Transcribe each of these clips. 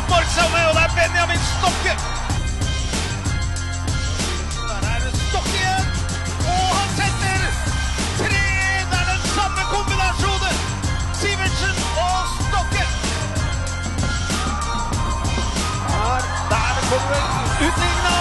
Göteborg seg med, og det er Benjamin Stokke! Der er det Stokke igjen, og han setter tre! Det er den samme kombinasjonen! Sivertsen og Stokke! Her, der kommer utligna,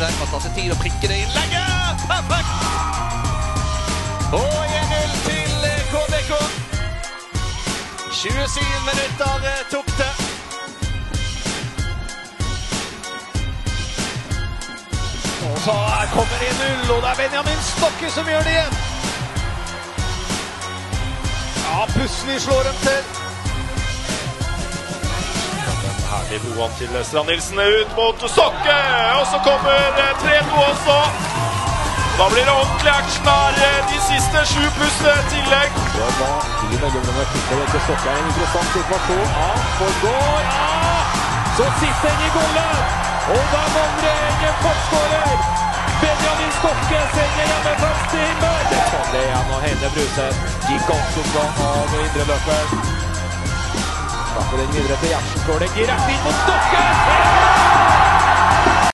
venstre. Kan ta seg tid og prikke det innlegget. Perfekt! Og 1-0 til KBK. 27 minutter eh, tok det. Og så kommer det 1-0, og det er Benjamin Stokke som gjør det igjen. Ja, plutselig slår de til. Herlig broan til Strand Nilsen ut mot Sokke! og så kommer eh, 3-2 også. Da blir det ordentlig action her. eh, De siste sju pluss tillegg. Det var i mellomrommet Petter Wenche Sokke. er en interessant situasjon. Han får gå, ja! Så sitter han i gullet! Og da mangler egen toppskårer! Benjamin Stokke sender hjemmeplass til himmel! Det igjen, og Heine Bruseth. Gigantoppgang av indreløperen. Skaffer den videre til Gjertsen. Går det rett inn mot Stokke!